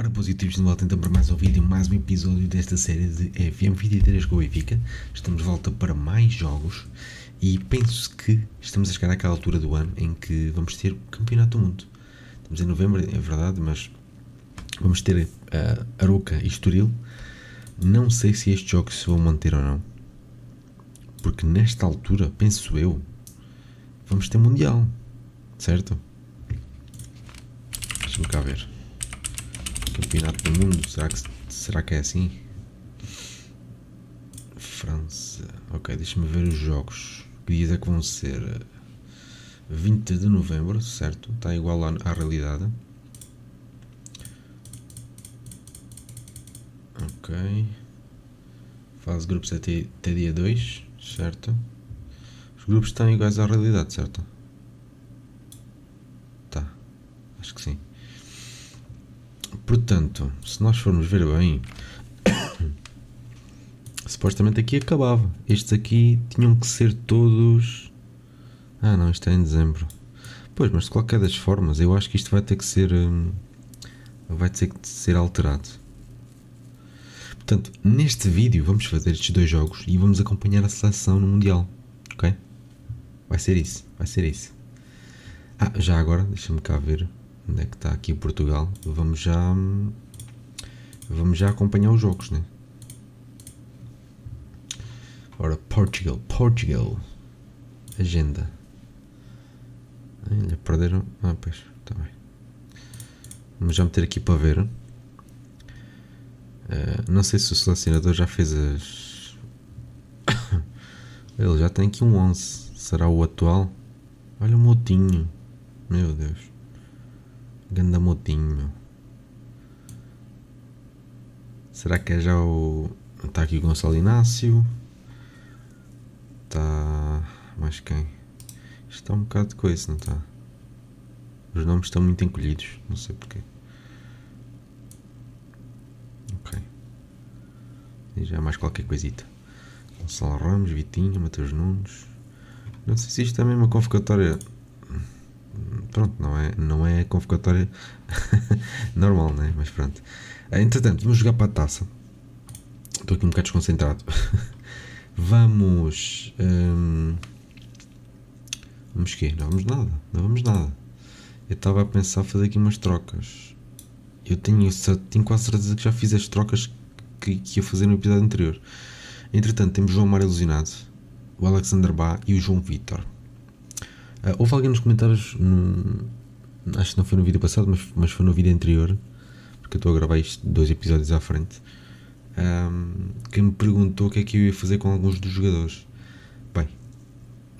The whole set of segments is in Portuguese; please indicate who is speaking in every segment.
Speaker 1: Ora, positivos de volta então para mais um vídeo, mais um episódio desta série de FM23 com o Benfica. Estamos de volta para mais jogos e penso que estamos a chegar àquela altura do ano em que vamos ter o Campeonato do Mundo. Estamos em novembro, é verdade, mas vamos ter uh, Aroca e Estoril. Não sei se estes jogos se vão manter ou não, porque nesta altura, penso eu, vamos ter Mundial, certo? Deixa-me cá ver. Campeonato do Mundo, será que, será que é assim? França. Ok, deixa-me ver os jogos. Que dias é que vão ser? 20 de novembro, certo? Está igual à, à realidade. Ok. Fase grupos até, até dia 2, certo? Os grupos estão iguais à realidade, certo? Tá, acho que sim. Portanto, se nós formos ver bem, supostamente aqui acabava. Estes aqui tinham que ser todos. Ah, não, isto é em dezembro. Pois, mas de qualquer das formas, eu acho que isto vai ter que ser. Hum, vai ter que ser alterado. Portanto, neste vídeo vamos fazer estes dois jogos e vamos acompanhar a seleção no Mundial. Ok? Vai ser isso, vai ser isso. Ah, já agora, deixa-me cá ver. Onde é que está aqui Portugal? Vamos já. Vamos já acompanhar os jogos, né? Ora, Portugal, Portugal. Agenda. Olha, perderam. Ah, pois, está bem. Vamos já meter aqui para ver. Uh, não sei se o selecionador já fez as. Ele já tem aqui um 11. Será o atual? Olha o motinho. Meu Deus. Ganda motinho, meu. Será que é já o. Está aqui o Gonçalo Inácio. Está. Mais quem? Isto está um bocado de coisa, não está? Os nomes estão muito encolhidos, não sei porquê. Ok. E já mais qualquer coisita. Gonçalo Ramos, Vitinho, Matheus Nunes. Não sei se isto é uma convocatória pronto, não é, não é convocatória normal, né? Mas pronto. Entretanto, vamos jogar para a taça. Estou aqui um bocado desconcentrado. vamos. Hum, vamos quê? Não vamos nada. Não vamos nada. Eu estava a pensar fazer aqui umas trocas. Eu tenho, tenho quase certeza que já fiz as trocas que, que ia fazer no episódio anterior. Entretanto, temos João Mário Ilusionado, o Alexander Bá e o João Vitor. Uh, houve alguém nos comentários, no, acho que não foi no vídeo passado, mas, mas foi no vídeo anterior, porque eu estou a gravar isto dois episódios à frente, um, que me perguntou o que é que eu ia fazer com alguns dos jogadores. Bem,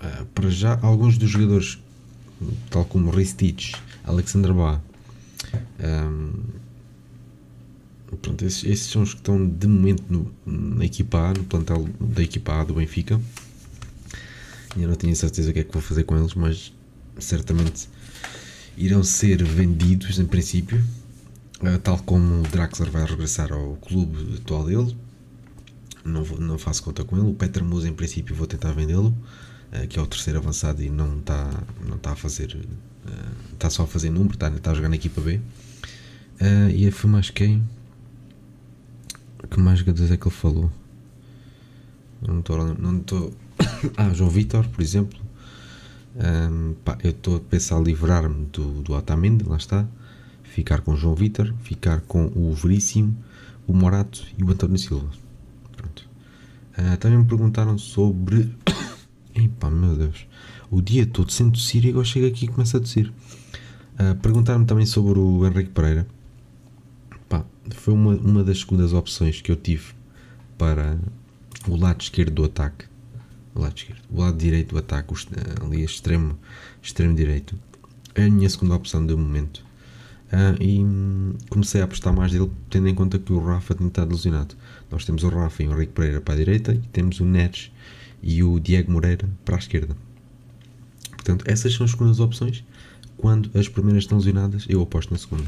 Speaker 1: uh, para já, alguns dos jogadores, tal como Ristich, Alexander Bá, um, pronto, esses, esses, são os que estão de momento no, na equipa A, no plantel da equipa A do Benfica. Eu não tenho certeza o que é que vou fazer com eles, mas certamente irão ser vendidos em princípio, eh, tal como o Draxler vai regressar ao clube atual dele. Não, vou, não faço conta com ele. O Peter Musa, em princípio, vou tentar vendê-lo, eh, que é o terceiro avançado e não está não está a fazer. Eh, está só a fazer número, está, está a jogar na equipa B. E foi mais quem? Que mais jogadores é que ele falou? Não estou. Não estou ah, João Vitor, por exemplo. Um, pá, eu estou a pensar livrar-me do, do Otamendi, lá está. Ficar com João Vitor, ficar com o Veríssimo, o Morato e o António Silva. Pronto. Uh, também me perguntaram sobre. Epá, meu Deus. O dia todo sem tossir e agora chega aqui e começa a tossir. Uh, perguntaram-me também sobre o Henrique Pereira. Pá, foi uma, uma das segundas opções que eu tive para o lado esquerdo do ataque o lado esquerdo. O lado direito do ataque, ali extremo, extremo direito, é a minha segunda opção de momento. Uh, e comecei a apostar mais dele, tendo em conta que o Rafa tinha estado lesionado. Nós temos o Rafa e o Henrique Pereira para a direita e temos o Neres e o Diego Moreira para a esquerda. Portanto, essas são as segundas opções. Quando as primeiras estão lesionadas, eu aposto na segunda.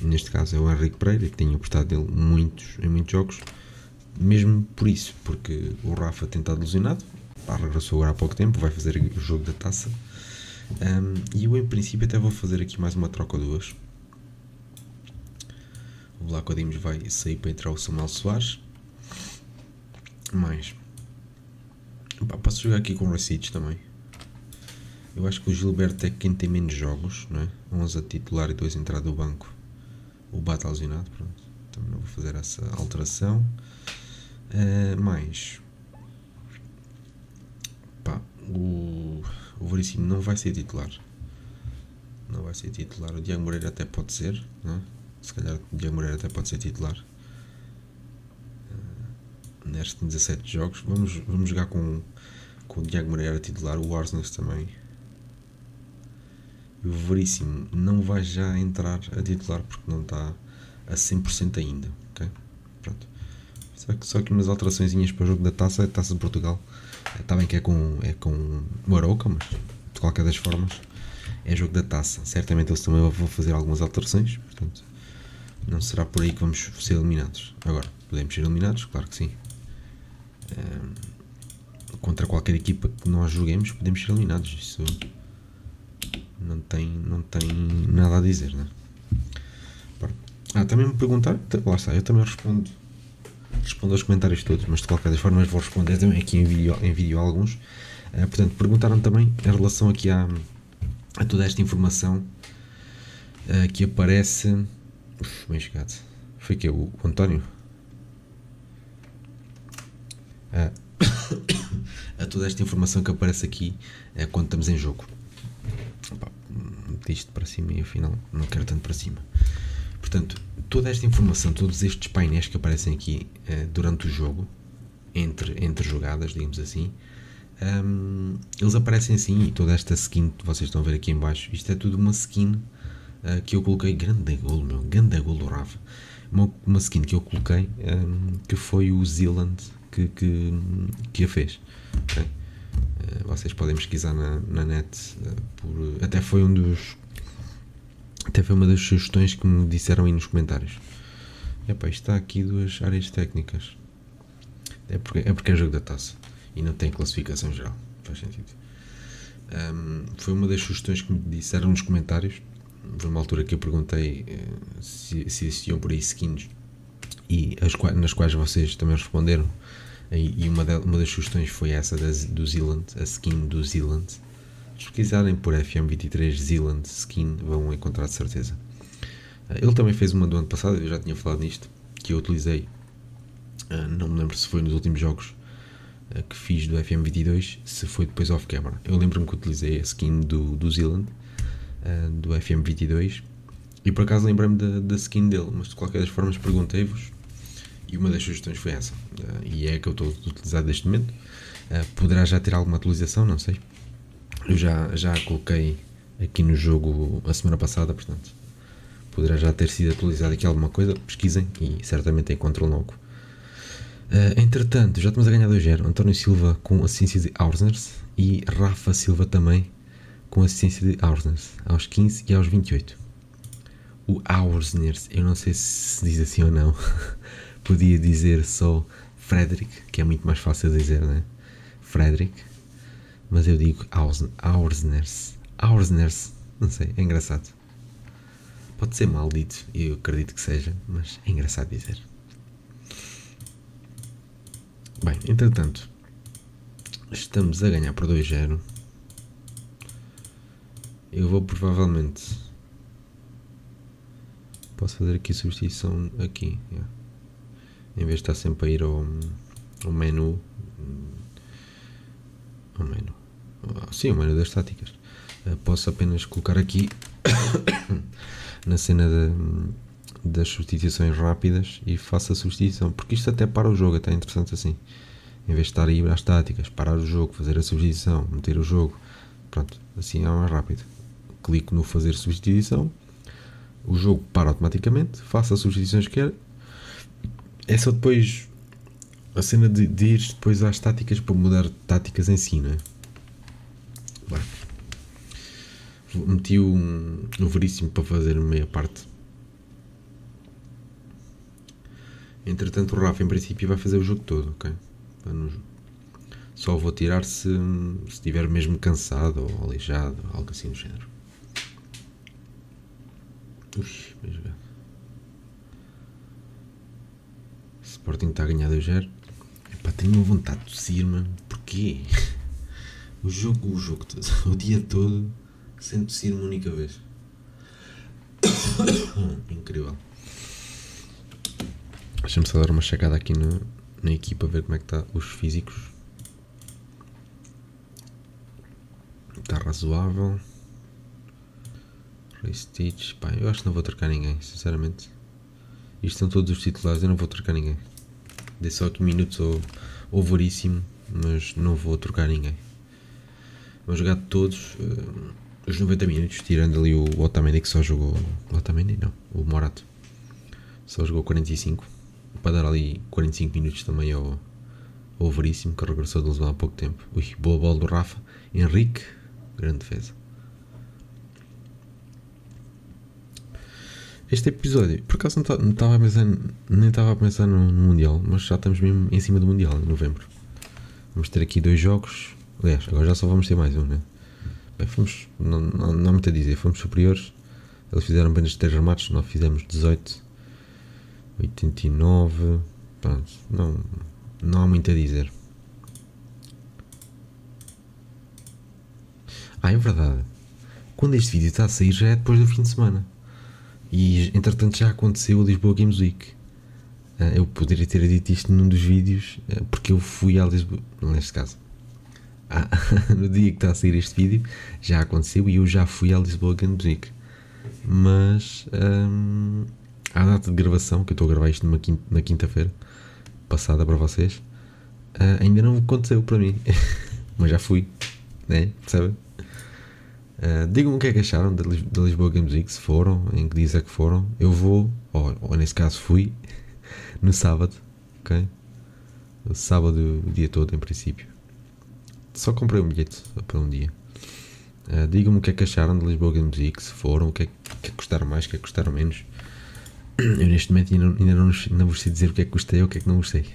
Speaker 1: Neste caso é o Henrique Pereira, que tenho apostado dele muitos, em muitos jogos, mesmo por isso, porque o Rafa tem estado lesionado, pá, regressou agora há pouco tempo, vai fazer o jogo da taça. Um, e eu, em princípio, até vou fazer aqui mais uma troca ou duas. Vlaco Dimos vai sair para entrar o Samuel Soares. Mais. Pá, posso jogar aqui com o Recites também. Eu acho que o Gilberto é quem tem menos jogos, não é? 11 a titular e 2 a entrada do banco. O Bata lesionado, pronto. Também não vou fazer essa alteração. Uh, mais. O, o Veríssimo não vai ser titular. Não vai ser titular. O Diego Moreira até pode ser, não é? Se calhar o Diego Moreira até pode ser titular. Uh, Neste 17 jogos. Vamos, vamos jogar com, com o Diego Moreira titular. O Arsnes também o Veríssimo não vai já entrar a titular porque não está a 100% ainda. Okay? Pronto. Só que, só que umas alterações para o jogo da taça, taça de Portugal. Está bem que é com, é com o Arouca, mas de qualquer das formas é jogo da taça. Certamente eles também vão fazer algumas alterações, portanto não será por aí que vamos ser eliminados. Agora, podemos ser eliminados? Claro que sim. Um, contra qualquer equipa que nós joguemos, podemos ser eliminados. Isso não tem, não tem nada a dizer, né? Ah, também me perguntaram, lá está, eu também respondo, respondo aos comentários todos, mas de qualquer das formas vou responder aqui em vídeo, em vídeo alguns. Uh, portanto, perguntaram também em relação aqui à, a toda esta informação uh, que aparece. Uf, bem chegado. Foi que o, o António? Uh, a toda esta informação que aparece aqui quando estamos em jogo isto para cima e afinal não quero tanto para cima. Portanto, toda esta informação, todos estes painéis que aparecem aqui uh, durante o jogo, entre, entre jogadas, digamos assim, um, eles aparecem assim e toda esta skin que vocês estão a ver aqui em baixo, isto é tudo uma skin uh, que eu coloquei, grande golo meu, grande golo Rafa, uma, uma skin que eu coloquei um, que foi o Zealand que, que, que a fez. Okay? Eh, vocês podem pesquisar na, na net. Por, até foi um dos. Até foi uma das sugestões que me disseram aí nos comentários. Epá, isto está aqui duas áreas técnicas. É porque, é porque é jogo da taça e não tem classificação geral. Faz sentido. Um, foi uma das sugestões que me disseram nos comentários. Foi uma altura que eu perguntei uh, se, se existiam por aí skins e as, nas quais vocês também responderam e uma, de, uma das sugestões foi essa das, do Zealand, a skin do Zealand. Se pesquisarem por FM23 Zealand skin, vão encontrar de certeza. Eh, ele também fez uma do ano passado, eu já tinha falado nisto, que eu utilizei. Eh, não me lembro se foi nos últimos jogos eh, que fiz do FM22, se foi depois off-camera. Eu lembro-me que utilizei a skin do, do Zealand, do FM22, e por acaso lembrei-me da, da skin dele, mas de qualquer das formas perguntei-vos e uma das sugestões foi essa. E é a que eu estou a utilizar neste momento. Poderá já ter alguma atualização, não sei. Eu já, já coloquei aqui no jogo a semana passada, portanto, poderá já ter sido atualizado aqui alguma coisa. Pesquisem e certamente encontram logo. Uh, entretanto, já estamos a ganhar 2-0. António Silva com assistência de Aursners e Rafa Silva também com assistência de Aursners aos 15 e aos 28. O Aursners, eu não sei se diz assim ou não. podia dizer só Frederick, que é muito mais fácil de dizer, né? Frederick, mas eu digo Aursners. Aursners, não sei, é engraçado. Pode ser maldito, eu acredito que seja, mas é engraçado dizer. Bem, entretanto, estamos a ganhar por 2-0. Eu vou provavelmente. Posso fazer aqui substituição aqui. Yeah em vez de estar sempre a ir ao, ao menu ao menu sim, o menu das táticas. Eh, posso apenas colocar aqui na cena de, das substituições rápidas e faço a substituição, porque isto até para o jogo, até é interessante assim. Em vez de estar a ir às táticas, parar o jogo, fazer a substituição, meter o jogo pronto, assim é mais rápido. Clico no fazer substituição o jogo para automaticamente, faço as substituições que quero. É só depois a cena de, de ir depois às táticas para mudar táticas em si, não é? Bem, meti um, um veríssimo para fazer meia parte. Entretanto, o Rafa, em princípio, vai fazer o jogo todo, ok? Só vou tirar se, se estiver mesmo cansado ou aleijado, algo assim do género. Ui, bem jogado. Sporting está a ganhar 2-0. Epá, tenho uma vontade de tossir, mano. Porquê? O jogo, o jogo todo, o dia todo, sem tossir uma única vez. Incrível. Deixa-me só dar uma chegada aqui no, na equipa, ver como é que está os físicos. Está razoável. Ray Stitch, pá, eu acho que não vou trocar ninguém, sinceramente. Isto são todos os titulares, eu não vou trocar ninguém. Dei só aqui minutos ao Veríssimo, mas não vou trocar ninguém. Vou jogar todos uh, os 90 minutos, tirando ali o Otamendi que só jogou. Otamendi não, o Morato. Só jogou 45. Para dar ali 45 minutos também ao, ao Veríssimo, que regressou de lesão há pouco tempo. Ui, boa bola do Rafa. Henrique, grande defesa. Este episódio, por acaso não estava a pensar, nem estava a pensar no, no, Mundial, mas já estamos mesmo em cima do Mundial, em novembro. Vamos ter aqui dois jogos. Aliás, agora já só vamos ter mais um, né? Bem, fomos, não, não, não há muito a dizer, fomos superiores. Eles fizeram apenas 3 remates, nós fizemos 18, 89. Pronto, não, não há muito a dizer. Ah, é verdade. Quando este vídeo está a sair já é depois do fim de semana. E entretanto já aconteceu o Lisboa Games Week. Ah, eu poderia ter dito isto num dos vídeos, ah, porque eu fui a Lisboa. Neste caso, ah, no dia que está a sair este vídeo, já aconteceu e eu já fui a Lisboa Games Week. Mas hum, a data de gravação, que eu estou a gravar isto quinta, na quinta-feira passada para vocês, ainda não aconteceu para mim. Mas já fui, né? Percebem? Uh, Digam-me o que é que acharam da, da Lisboa Games Week, se foram, em que dias é que foram. Eu vou, ou, ou nesse caso fui, no sábado, ok? O sábado o dia todo, em princípio. Só comprei um bilhete para um dia. Uh, Digam-me o que é que acharam da Lisboa Games Week, se foram, o que é que, custaram mais, o que é que custaram menos. Eu neste momento ainda, ainda não, não vos sei dizer o que é que gostei ou o que é que não gostei.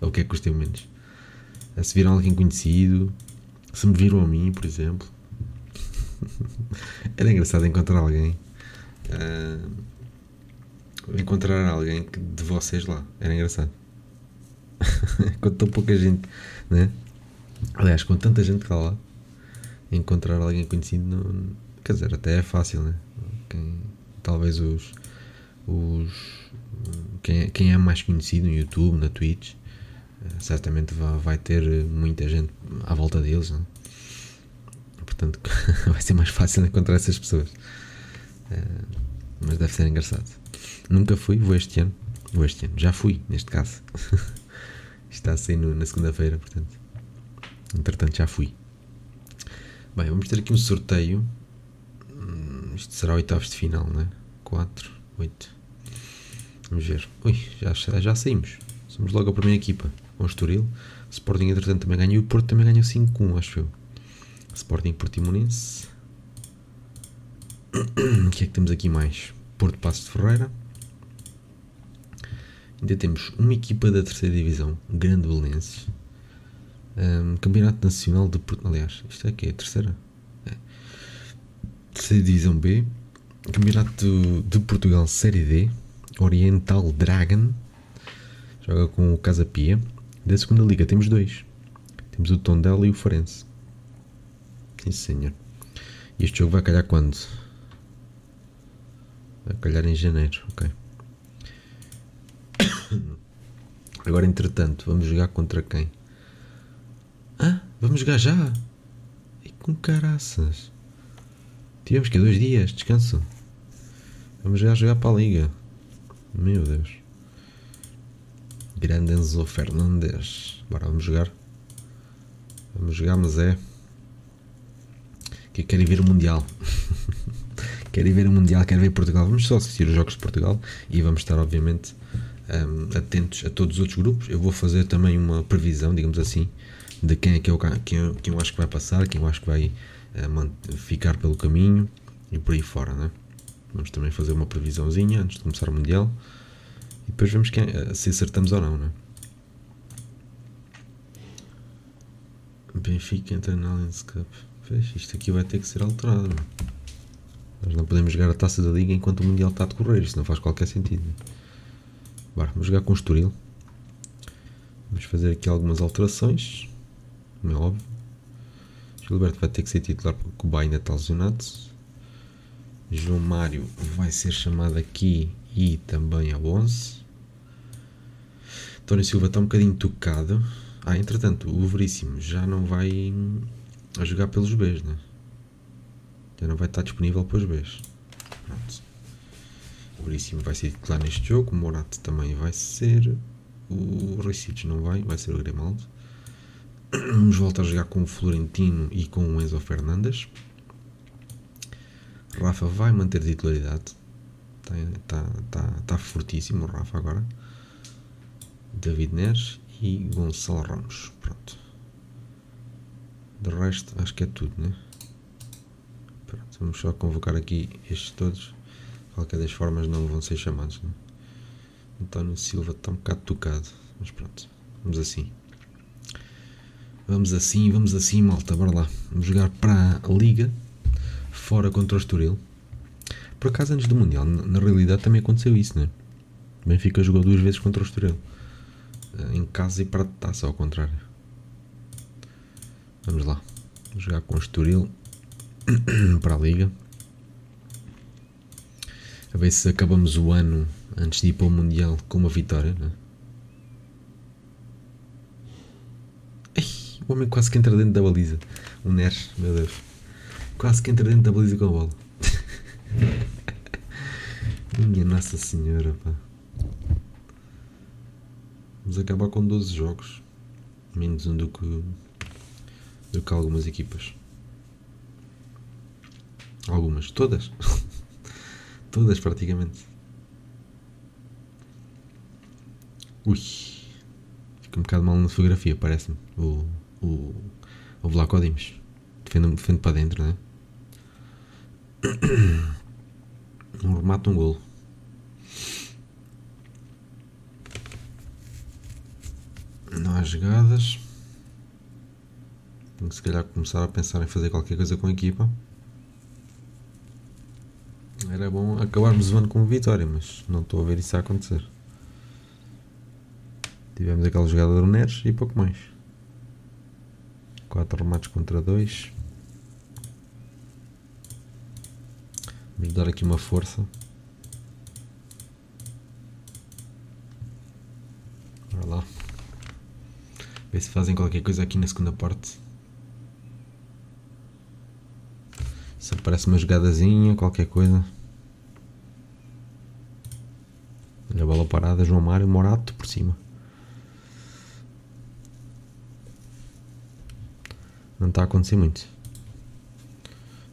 Speaker 1: Ou o que é que gostei menos. Uh, se viram alguém conhecido, se me viram a mim, por exemplo Era engraçado encontrar alguém. Uh, encontrar alguém de vocês lá. Era engraçado. com tão pouca gente, né? Aliás, com tanta gente que está lá, encontrar alguém conhecido, não, quer dizer, até é fácil, né? Quem, talvez os. os quem, é, quem é mais conhecido no YouTube, na Twitch, certamente vai, ter muita gente à volta deles, né? portanto vai ser mais fácil encontrar essas pessoas. Uh, mas deve ser engraçado. Nunca fui, vou este ano. Vou este ano, já fui, neste caso. Está a sair na segunda-feira, portanto. Entretanto, já fui. Bem, vamos ter aqui um sorteio. Hum, isto será oitavos de final, não é? 4, 8. Vamos ver. Ui, já, já saímos. Somos logo a primeira equipa. Com o Estoril. Sporting, entretanto, também ganhou. E o Porto também ganhou 5-1, acho eu. Sporting Portimonense. O que é que temos aqui mais? Porto Passo de Ferreira. Ainda temos uma equipa da terceira divisão, Grande Belenenses. Um, Campeonato Nacional de Portugal. Aliás, isto é que é a terceira? É. Terceira Divisão B. Campeonato de Portugal Série D. Oriental Dragon. Joga com o Casa Pia. Da segunda liga temos dois. Temos o Tondela e o Farense. Sim, senhor. E este jogo vai calhar quando? Vai calhar em janeiro, ok. Agora, entretanto, vamos jogar contra quem? Ah, vamos jogar já? E com caraças. Tivemos que dois dias, descanso. Vamos jogar, jogar para a liga. Meu Deus. Grande Enzo Fernandes. Bora, vamos jogar. Vamos jogar, mas é que querem ver o Mundial. querem ver o Mundial, querem ver Portugal. Vamos só assistir os jogos de Portugal e vamos estar, obviamente, um, atentos a todos os outros grupos. Eu vou fazer também uma previsão, digamos assim, de quem é que eu, quem, eu, quem eu acho que vai passar, quem eu acho que vai uh, ficar pelo caminho e por aí fora, né? Vamos também fazer uma previsãozinha antes de começar o Mundial e depois vemos quem, uh, se acertamos ou não, né? Benfica entra na Allianz Cup. Isto aqui vai ter que ser alterado. Nós não podemos jogar a taça da liga enquanto o Mundial está a decorrer. Isto não faz qualquer sentido. Bora, vamos jogar com o Estoril. Vamos fazer aqui algumas alterações, como é óbvio. Gilberto vai ter que ser titular porque o Bahia ainda está lesionado. João Mário vai ser chamado aqui e também ao 11. António Silva está um bocadinho tocado. Ah, entretanto, o Veríssimo já não vai jogar pelos Bs, né? Já não vai estar disponível para os Bs. Pronto. O Veríssimo vai ser titular neste jogo. O Morato também vai ser. O Recites não vai, vai ser o Grimaldo. Vamos voltar a jogar com o Florentino e com o Enzo Fernandes. Rafa vai manter titularidade. Está tá, tá, tá fortíssimo o Rafa agora. David Neres e Gonçalo Ramos. Pronto. De resto, acho que é tudo, né? Pronto, vamos só convocar aqui estes todos. De qualquer das formas, não vão ser chamados, né? António Silva está um bocado tocado, mas pronto, vamos assim. Vamos assim, vamos assim, malta, bora lá. Vamos jogar para a Liga, fora contra o Estoril. Por acaso, antes do Mundial, na, realidade também aconteceu isso, né? Benfica jogou duas vezes contra o Estoril. Eh, em casa e para a taça, ao contrário. Vamos lá. Vamos jogar com o Estoril para a Liga. A ver se acabamos o ano antes de ir para o Mundial com uma vitória, né? Ei, o homem quase que entra dentro da baliza. O Neres, meu Deus. Quase que entra dentro da baliza com a bola. Minha Nossa Senhora, pá. Vamos acabar com 12 jogos. Menos um do que, do que algumas equipas. Algumas. Todas. Todas, praticamente. Ui. Fica um bocado mal na fotografia, parece-me. O, o, o Vlaco Dimes. Defende, defende para dentro, não é? Um remate, um golo. Não há jogadas. Tenho que se calhar começar a pensar em fazer qualquer coisa com a equipa. Era bom acabarmos o ano com vitória, mas não estou a ver isso a acontecer. Tivemos aquela jogada do Neres e pouco mais. 4 remates contra 2. Vamos dar aqui uma força. Bora lá. Ver se fazem qualquer coisa aqui na segunda parte. Se aparece uma jogadazinha, qualquer coisa. Olha a bola parada, João Mário, Morato por cima. Não está a acontecer muito.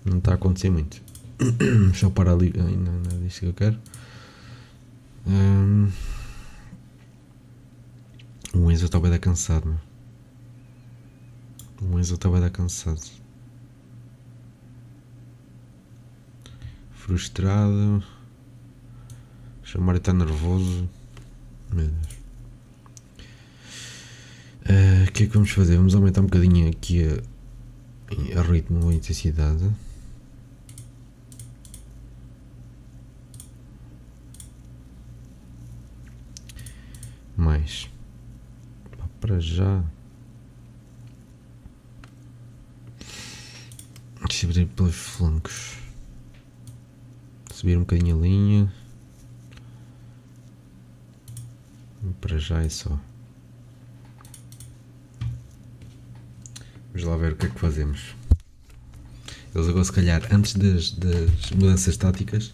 Speaker 1: Não está a acontecer muito. Deixa eu parar ali. Ai, não, não é disso que eu quero. Um, o Enzo está bem da cansado, meu. O Enzo está bem cansado. Frustrado. Chamar está nervoso. Meu Deus. Eh, o uh, que é que vamos fazer? Vamos aumentar um bocadinho aqui a, a ritmo, a intensidade. mais. Para já. Abrir pelos flancos. Subir um bocadinho a linha. Para já é só vamos lá ver o que é que fazemos eles agora se calhar antes das, das mudanças táticas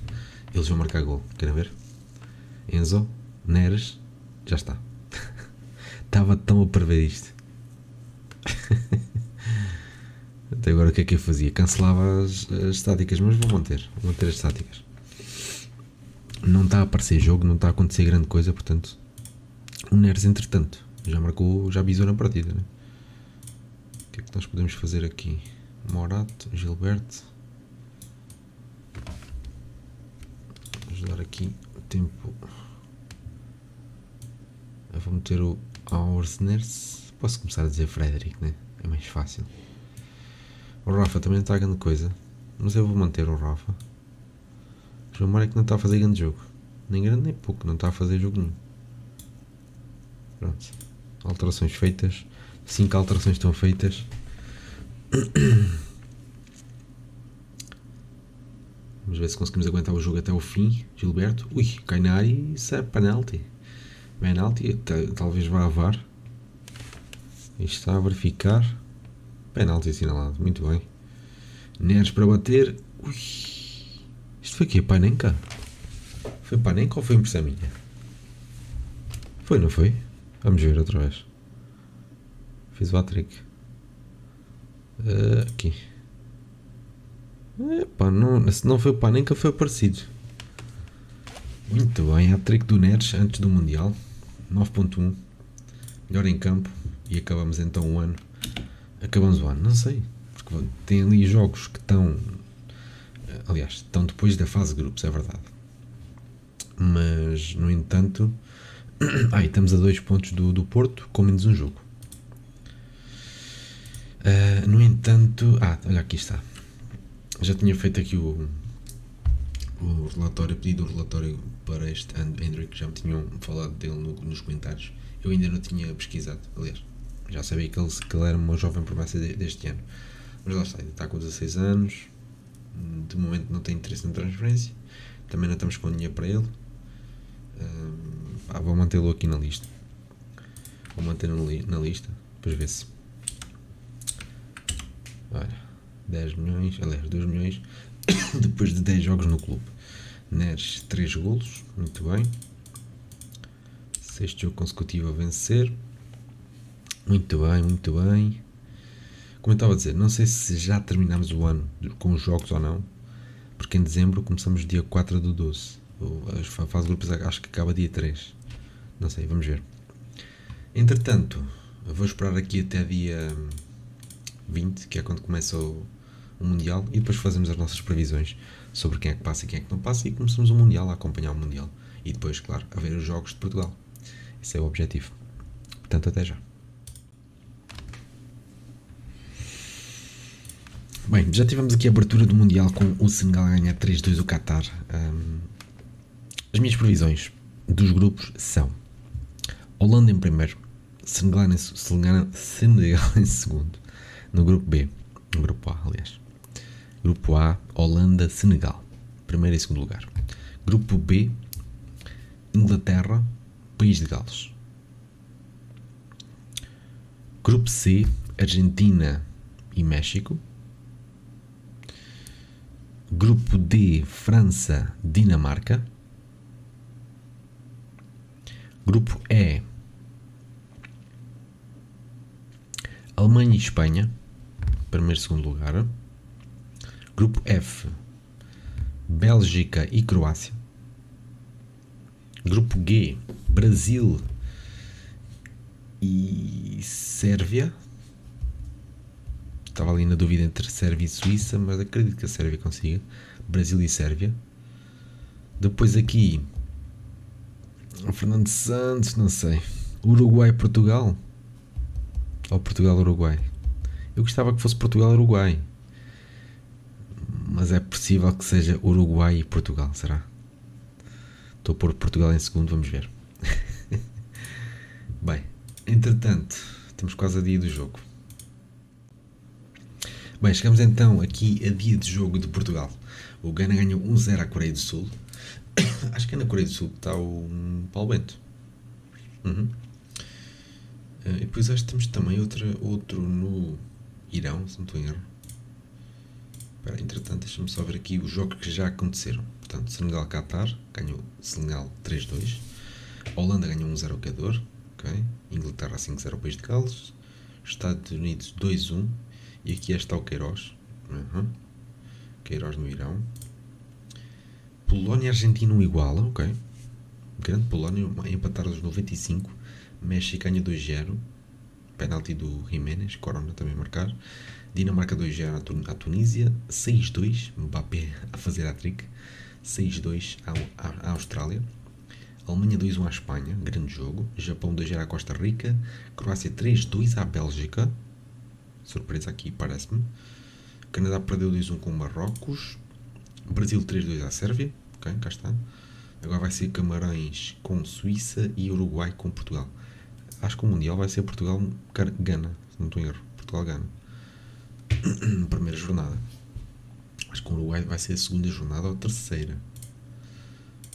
Speaker 1: eles vão marcar gol, querem ver? Enzo, Neres já está. Estava tão a prever isto. Até agora o que é que eu fazia? Cancelava as, as estáticas, mas vou manter. Vou manter as estáticas. Não está a aparecer jogo, não está a acontecer grande coisa, portanto. O Neres, entretanto, já marcou, já avisou na partida. Né? O que é que nós podemos fazer aqui? Morato, Gilberto. Vamos dar aqui tempo eu vou meter o Auersners. Posso começar a dizer Frederick, né? É mais fácil. O Rafa também está a grande coisa. Mas eu vou manter o Rafa. O João Mário que não está a fazer grande jogo. Nem grande nem pouco, não está a fazer jogo nenhum. Pronto. alterações feitas. 5 alterações estão feitas. Vamos ver se conseguimos aguentar o jogo até o fim. Gilberto. Ui, cai na área e isso é penalti. Penalti, talvez vá a VAR. Está a verificar. Penalti assinalado, muito bem. Neres para bater. Ui. Isto foi o quê? Panenka? Foi Panenka ou foi impressão minha? Foi, não foi? Vamos ver outra vez. Fiz o hat-trick. Uh, aqui. Epá, não, se não foi o Panenka, foi o parecido. Muito bem, hat-trick do Neres antes do Mundial. 9.1. Melhor em campo. E acabamos então o ano. Acabamos o ano, não sei. Porque tem ali jogos que estão. Aliás, estão depois da fase de grupos, é verdade. Mas, no entanto. Ai, estamos a dois pontos do, do Porto, com menos um jogo. Uh, no entanto. Ah, olha, aqui está. Já tinha feito aqui o, o relatório, pedido o relatório para este Hendrick, já me tinham falado dele no, nos comentários. Eu ainda não tinha pesquisado, aliás, já sabia que ele, que ele era uma jovem promessa de, deste ano. Mas lá está, ainda está com 16 anos, de momento não tem interesse na transferência, também não estamos com dinheiro para ele. Ah, vou mantê-lo aqui na lista. Vou manter na lista, depois ver-se. Olha, 10 milhões, aliás, 2 milhões, depois de 10 jogos no clube. Neres, 3 golos, muito bem. Sexto jogo consecutivo a vencer. Muito bem, muito bem. Como eu estava a dizer, não sei se já terminamos o ano com os jogos ou não, porque em dezembro começamos dia 4 do 12. A fase de grupos acho que acaba dia 3. Não sei, vamos ver. Entretanto, vou esperar aqui até dia 20, que é quando começa o, o Mundial, e depois fazemos as nossas previsões sobre quem é que passa e quem é que não passa, e começamos o Mundial, a acompanhar o Mundial. E depois, claro, a ver os jogos de Portugal. Esse é o objetivo. Portanto, até já. Bem, já tivemos aqui a abertura do Mundial com o Senegal a ganhar 3-2 o Qatar. Um, as minhas previsões dos grupos são Holanda em primeiro, Senegal em, Senegal, Senegal em segundo, no grupo B, no grupo A, aliás. Grupo A, Holanda, Senegal, primeiro e segundo lugar. Grupo B, Inglaterra, País de Gales. Grupo C, Argentina e México. Grupo D, França, Dinamarca. Grupo E, Alemanha e Espanha, primeiro e segundo lugar. Grupo F, Bélgica e Croácia. Grupo G, Brasil e Sérvia. Estava ali na dúvida entre Sérvia e Suíça, mas acredito que a Sérvia consiga. Brasil e Sérvia. Depois aqui. Fernando Santos, não sei. Uruguai e Portugal. Ou Portugal-Uruguai. Eu gostava que fosse Portugal-Uruguai. Mas é possível que seja Uruguai e Portugal, será? Estou a pôr Portugal em segundo, vamos ver. Bem, entretanto, temos quase a dia do jogo. Bem, chegamos então aqui a dia de jogo de Portugal. O Gana ganhou 1-0 à Coreia do Sul. Acho que é na Coreia do Sul que está o Paulo Bento. Uhum. Uh, e depois acho que temos também outra, outro no Irão, se não estou em erro. Espera, entretanto, deixa-me só ver aqui os jogos que já aconteceram. Portanto, Senegal-Qatar ganhou Senegal 3-2. Holanda ganhou 1-0 ao Equador. Okay. Inglaterra 5-0 ao País de Gales. Estados Unidos 2-1 e aqui está o Queiroz. Uhum. Queiroz no Irão. Polónia e Argentina igual, ok. Grande Polónia empatar aos 95. México ganha 2-0. Penalti do Jiménez, Corona também marcar. Dinamarca 2-0 à Tunísia. 6-2. Mbappé a fazer a trick. 6-2 à, Austrália. Alemanha 2-1 à Espanha, grande jogo. Japão 2-0 à Costa Rica. Croácia 3-2 à Bélgica. Surpresa aqui, parece-me. Canadá perdeu 2-1 com Marrocos. Brasil 3-2 à Sérvia. Ok, cá está. Agora vai ser Camarões com Suíça e Uruguai com Portugal. Acho que o Mundial vai ser Portugal-Gana, se não estou em erro. Portugal-Gana. Primeira jornada. Acho que o Uruguai vai ser a segunda jornada ou a terceira.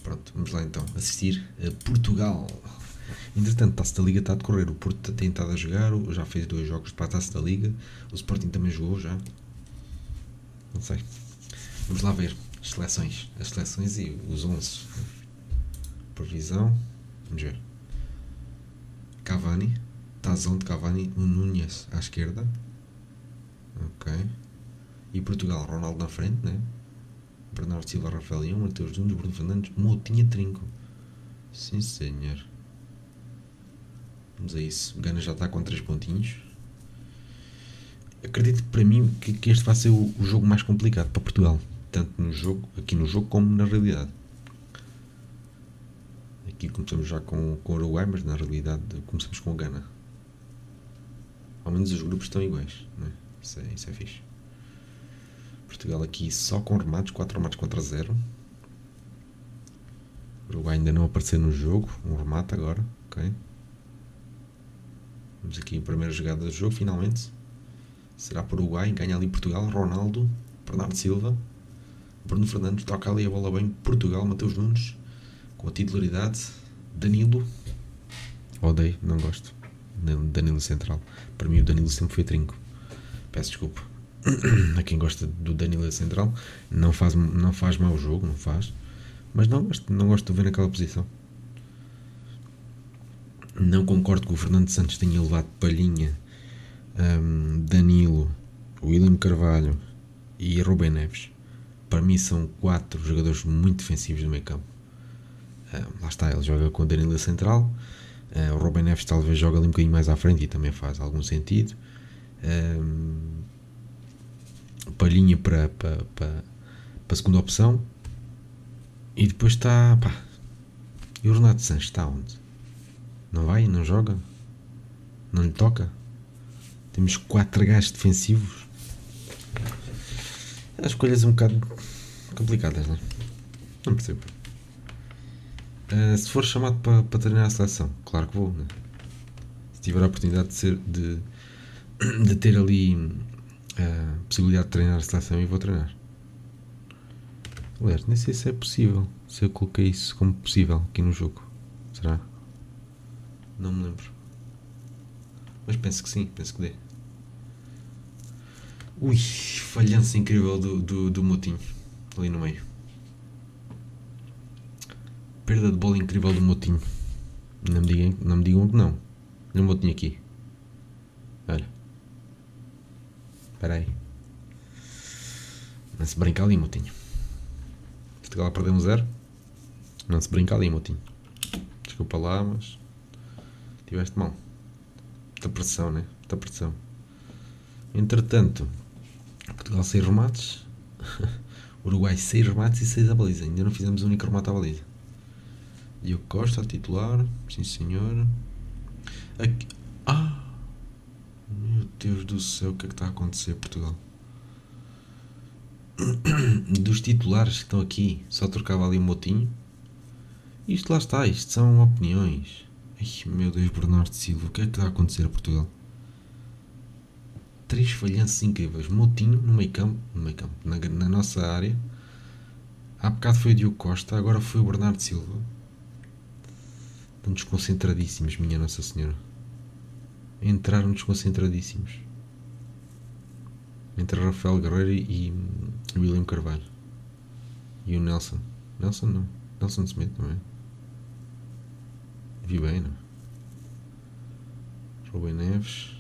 Speaker 1: Pronto, vamos lá então. Assistir a Portugal. Entretanto, a Taça da Liga está a decorrer. O Porto tem estado a jogar, já fez dois jogos para a Taça da Liga. O Sporting também jogou já. Não sei. Vamos lá ver as seleções. As seleções e os 11. Previsão. Vamos ver. Cavani. Tazão de Cavani. O Núñez à esquerda. Ok. E Portugal. Ronaldo na frente, né? Bernardo Silva, Rafael Leão, Mateus Nunes, Bruno Fernandes, Moutinha Trinco. Sim, senhor. Vamos a isso. O Gana já está com 3 pontinhos. Acredito para mim que, que este vai ser o, o, jogo mais complicado para Portugal. Tanto no jogo, aqui no jogo, como na realidade. Começamos já com, com o Uruguai, mas na realidade começamos com o Gana. Ao menos os grupos estão iguais. Né? Isso, é, isso é fixe. Portugal aqui só com remates, 4 remates contra 0. O Uruguai ainda não apareceu no jogo, um remate agora, ok. Vamos aqui a primeira jogada do jogo, finalmente. Será para o Uruguai, ganha ali Portugal, Ronaldo, Bernardo Silva, Bruno Fernandes, toca ali a bola bem, Portugal, Mateus Nunes, a titularidade, Danilo. Odeio, não gosto. Danilo Central. Para mim o Danilo sempre foi trinco. Peço desculpa. a quem gosta do Danilo Central, não faz, não faz mau jogo, não faz. Mas não gosto, não gosto de ver naquela posição. Não concordo que o Fernando Santos tenha levado Palhinha, um, Danilo, William Carvalho e Rubem Neves. Para mim são quatro jogadores muito defensivos do meio campo. Um, lá está, ele joga com o Danilo Central. Uh, o Rubem Neves talvez joga ali um bocadinho mais à frente e também faz algum sentido. Um, Palhinha para, para, para, para a segunda opção. E depois está. Pá, e o Renato Sanches está onde? Não vai? Não joga? Não lhe toca? Temos quatro gajos defensivos. As escolhas um bocado complicadas, não é? Não percebo. Uh, se for chamado para, para treinar a seleção, claro que vou, né? Se tiver a oportunidade de, ser, de, de ter ali a possibilidade de treinar a seleção e vou treinar. Aliás, nem sei se é possível. Se eu coloquei isso como possível aqui no jogo. Será? Não me lembro. Mas penso que sim, penso que dê. Ui, falhança incrível do, do, do. Ali no meio. Perda de bola incrível do Motinho. Não me digam, não me digam que não. Olha o Motinho aqui. Olha. Espera aí. Não se brinca ali, Motinho. Portugal perdeu um zero. Não se brinca ali, Motinho. Desculpa lá, mas. Tiveste mal. Muita pressão, né? Muita pressão. Entretanto, Portugal 6 remates. Uruguai 6 remates e 6 à baliza. Ainda não fizemos o único remate à baliza. Diogo Costa titular. Sim, senhor. Aqui. Ah! Meu Deus do céu, o que é que está a acontecer, Portugal? Dos titulares que estão aqui, só trocava ali um motinho. Isto lá está, isto são opiniões. Ai meu Deus, Bernardo Silva, o que é que está a acontecer a Portugal? Três falhanças incríveis. Motinho no meio campo, no meio campo, na, na nossa área. Há bocado foi o Diogo Costa, agora foi o Bernardo Silva. Estão desconcentradíssimos, minha Nossa Senhora entraram desconcentradíssimos. Entre Rafael Guerreiro e William Carvalho. E o Nelson. Nelson não. Nelson Smith, é? Vi bem, não? Rubem Neves.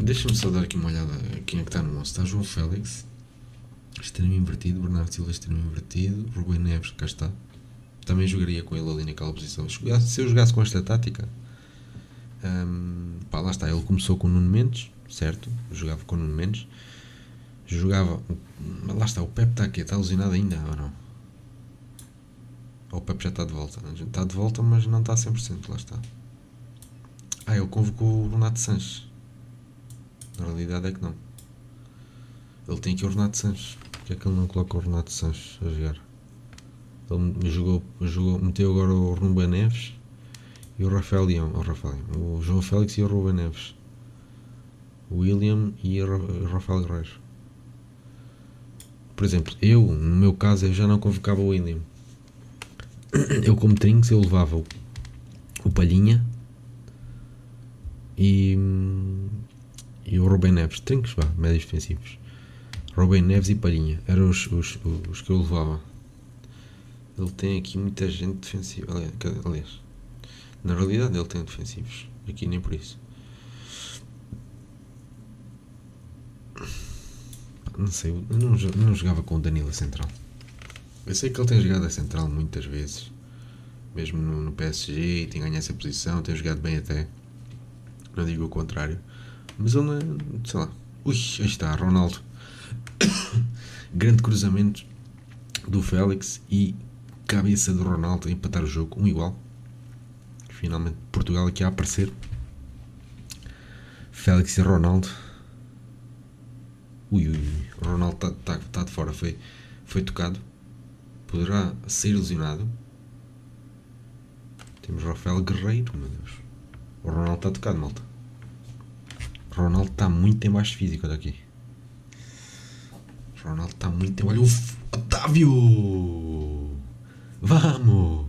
Speaker 1: Deixa-me só dar aqui uma olhada quem é que está no moço. Está João Félix, extremo invertido. Bernardo Silva, extremo invertido. Rubem Neves, cá está também jogaria com ele ali naquela posição. Se eu jogasse com esta tática, um, pá, lá está. Ele começou com o Nuno Mendes, certo? Jogava com o Nuno Mendes. Jogava. Lá está, o Pep está aqui, está alucinado ainda ou não? Ou o Pep já está de volta? Está de volta, mas não está a 100%, lá está. Ah, ele convocou o Renato Sanches. Na realidade é que não. Ele tem aqui o Renato Sanches. Porquê é que ele não coloca o Renato Sanches a jogar? Ele jogou, jogou, meteu agora o Rumba Neves e o Rafael Leão. O, Rafael, o João Félix e o Ruben Neves. O William e o Rafael Guerreiro. Por exemplo, eu, no meu caso, eu já não convocava o William. Eu, como trinks, eu levava o, o Palhinha e, e o Ruben Neves. Trinks, vá, médios defensivos. Ruben Neves e Palhinha. Eram os, os, os que eu levava. Ele tem aqui muita gente defensiva. Aliás, na realidade ele tem defensivos. Aqui nem por isso. Não sei, eu não, não jogava com o Danilo a central. Eu sei que ele tem jogado a central muitas vezes. Mesmo no, no PSG, tem ganho essa posição, tem jogado bem até. Não digo o contrário. Mas ele não é. sei lá. Ui, aí está, Ronaldo. Grande cruzamento do Félix e cabeça do Ronaldo a empatar o jogo, um igual. Finalmente Portugal aqui a aparecer. Félix e Ronaldo. Ui, ui. O Ronaldo está tá, tá de fora, foi, foi tocado. Poderá ser lesionado. Temos Rafael Guerreiro, meu Deus. O Ronaldo está tocado, malta. O Ronaldo está muito em baixo físico, olha aqui. O Ronaldo está muito em... Olha o Otávio! Vamos!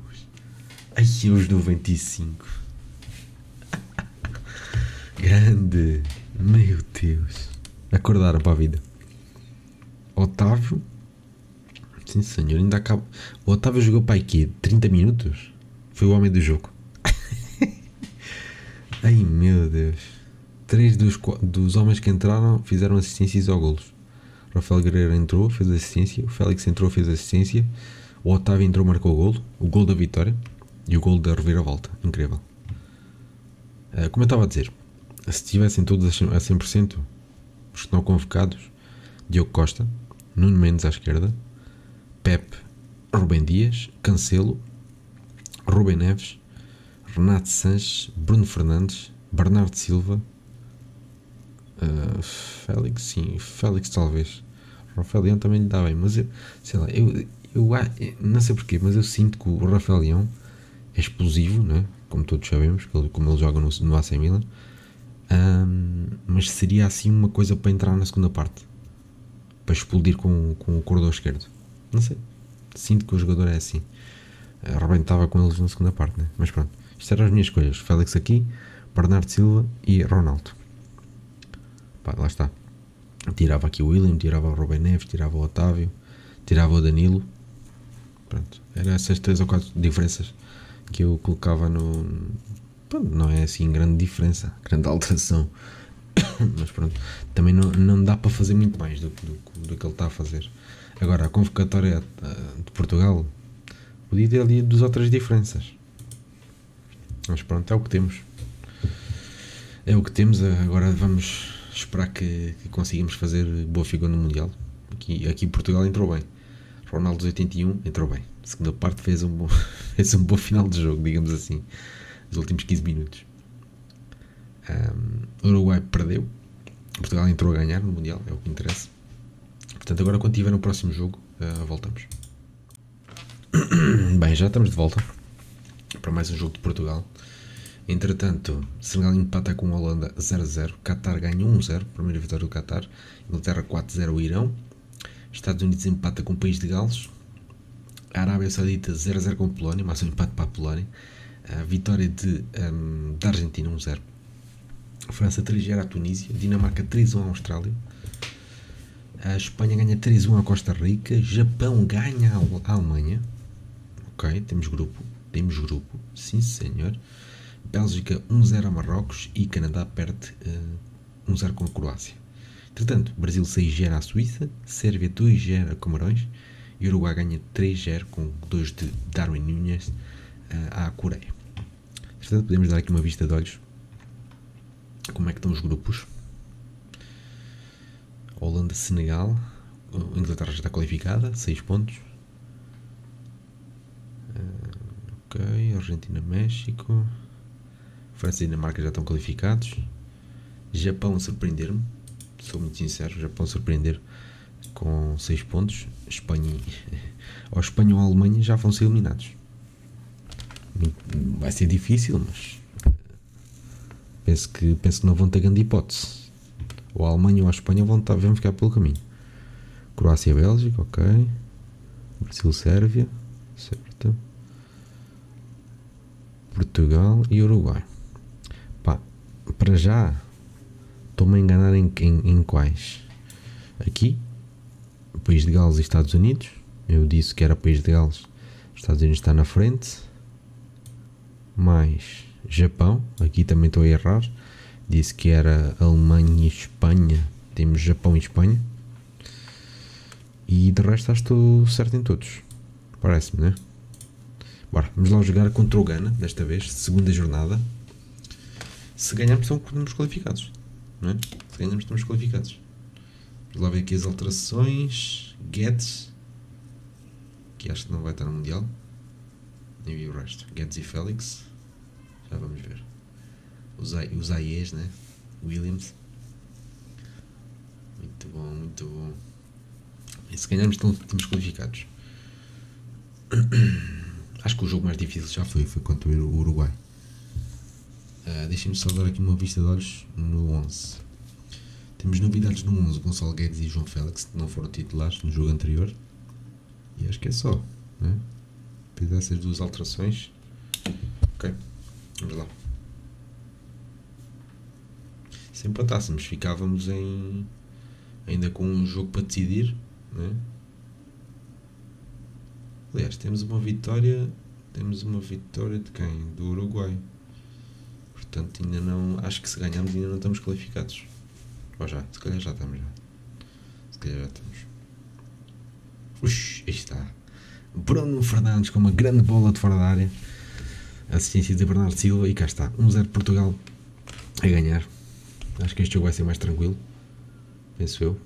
Speaker 1: Ai, os 95. Grande! Meu Deus! Acordaram para a vida. Otávio. Sim, senhor, ainda acaba. O Otávio jogou para aqui 30 minutos? Foi o homem do jogo. Ai meu Deus. Três dos, dos homens que entraram fizeram assistências ao golos. Rafael Guerreiro entrou, fez assistência. O Félix entrou, fez assistência. O Otávio entrou, marcou o golo. O gol da vitória. E o gol da reviravolta. Incrível. Uh, como eu estava a dizer, se estivessem todos a 100%, os que não convocados, Diogo Costa, Nuno Mendes à esquerda, Pep, Rubem Dias, Cancelo, Rubem Neves, Renato Sanches, Bruno Fernandes, Bernardo Silva, uh, Félix, sim, Félix talvez. Rafael Leão também lhe dá bem, mas eu, sei lá, eu, eu não sei porquê, mas eu sinto que o Rafael Leão é explosivo, né? como todos sabemos, como ele joga no, no AC Milan, um, mas seria assim uma coisa para entrar na segunda parte, para explodir com, com o corredor esquerdo. Não sei, sinto que o jogador é assim. Arrebentava com eles na segunda parte, né? mas pronto. Isto eram as minhas escolhas: Félix aqui, Bernardo Silva e Ronaldo. Pá, lá está. Tirava aqui o William, tirava o Robin Neves, tirava o Otávio, tirava o Danilo. Pronto, eram essas três ou quatro diferenças que eu colocava no. Pronto, não é assim grande diferença, grande alteração. Mas pronto, também não, não dá para fazer muito mais do, do, do que ele está a fazer. Agora, a convocatória eh, de Portugal podia ter ali duas outras diferenças. Mas pronto, é o que temos. É o que temos. Agora vamos esperar que, que consigamos fazer boa figura no Mundial. Aqui, aqui Portugal entrou bem. Ronaldo 81 entrou bem. segunda parte fez um, bom, fez um bom final de jogo, digamos assim. Os últimos 15 minutos. Um, Uruguai perdeu. Portugal entrou a ganhar no Mundial, é o que interessa. Portanto, agora quando tiver no próximo jogo, uh, voltamos. Bem, já estamos de volta para mais um jogo de Portugal. Entretanto, Senegal empata com a Holanda 0-0, Qatar ganha 1-0, primeira vitória do Qatar, Inglaterra 4-0 Irão, Estados Unidos empata com o País de Gales, a Arábia Saudita 0-0 com a Polónia, mais um empate para a Polónia, a vitória de, um, da Argentina 1-0, a França 3-0 à Tunísia, Dinamarca 3-1 à Austrália, a Espanha ganha 3-1 à Costa Rica, Japão ganha a Alemanha, ok, temos grupo, temos grupo, sim senhor, Bélgica 1-0 a Marrocos. E Canadá perde uh, 1-0 com a Croácia. Entretanto, Brasil 6-0 à Suíça, Sérvia 2-0 a Camarões e Uruguai ganha 3-0 com 2 de Darwin Nunes uh, à Coreia. Entretanto, podemos dar aqui uma vista de olhos como é que estão os grupos. Holanda-Senegal, a Inglaterra já está qualificada, 6 pontos. Uh, ok, Argentina-México. França e Dinamarca já estão qualificados. Japão a surpreender-me, sou muito sincero. Japão a surpreender com 6 pontos. Espanha, ou Espanha ou Alemanha já vão ser eliminados. vai ser difícil, mas penso que, penso que não vão ter grande hipótese. Ou a Alemanha ou a Espanha vão, estar, vão ficar pelo caminho. Croácia Bélgica, ok. Brasil, Sérvia, certo. Portugal e Uruguai. Pá, para já estou-me a enganar em, em, em quais? Aqui, País de Gales e Estados Unidos. Eu disse que era País de Gales, Estados Unidos está na frente. Mais Japão, aqui também estou a errar. Disse que era Alemanha e Espanha. Temos Japão e Espanha. E de resto acho que estou certo em todos. Parece-me, né? Bora, vamos lá jogar contra o Ghana, desta vez, segunda jornada. Se ganharmos, estamos qualificados. Não é? Se ganharmos, estamos qualificados. Vamos lá ver aqui as alterações. Guedes, que acho que não vai estar no Mundial. Vi o resto. Guedes e Félix. Já vamos ver. Os, AEs, né? Williams. Muito bom, muito bom. E se ganharmos, estamos qualificados. Acho que o jogo mais difícil já foi, foi contra o Uruguai. Uh, Deixem-me só dar aqui uma vista de olhos no 11. Temos novidades no 11, Gonçalo Guedes e João Félix, não foram titulares no jogo anterior. E acho que é só. Né? Depois dessas duas alterações. Ok, vamos lá. Se empatássemos, ficávamos em. ainda com um jogo para decidir. Né? Aliás, temos uma vitória. Temos uma vitória de quem? Do Uruguai. Portanto, ainda não. Acho que se ganharmos ainda não estamos qualificados. Ou já? Se calhar já estamos já. Se calhar já estamos. Ux, aí está. Bruno Fernandes com uma grande bola de fora da área. Assistência de Bernardo Silva e cá está. 1-0 Portugal a ganhar. Acho que este jogo vai ser mais tranquilo. Penso eu.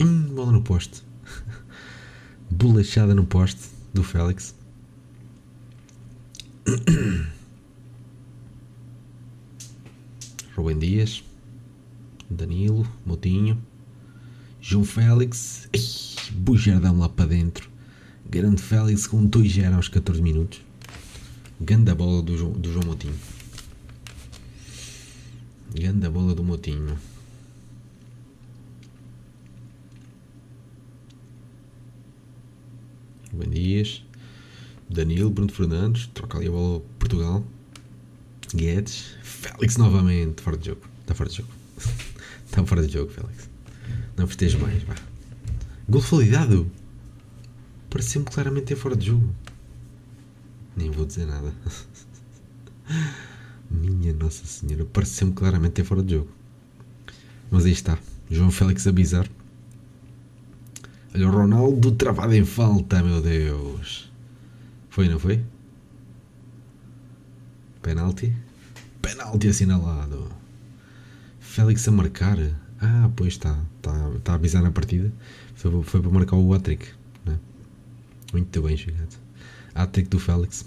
Speaker 1: Hum, bola no poste. Bolachada no poste do Félix. Rubem Dias. Danilo. Motinho. João Félix. Bujardão lá para dentro. Grande Félix com 2-0 aos 14 minutos. Ganda bola do, João, do João Motinho. Ganda bola do Motinho. Rubem Dias, Danilo, Bruno Fernandes, troca ali a bola Portugal, Guedes, Félix novamente, fora de jogo, está fora de jogo, está fora de jogo, Félix, não festejo mais, vá. Gol validado, pareceu-me claramente ter fora de jogo, nem vou dizer nada, minha Nossa Senhora, pareceu-me claramente ter fora de jogo, mas aí está, João Félix a bizarro. Olha o Ronaldo travado em falta, meu Deus. Foi, não foi? Penalti? Penalti assinalado. Félix a marcar. Ah, pois está. Está, está a avisar na partida. Foi, foi para marcar o hat-trick. Né? Muito bem chegado. Hat-trick do Félix.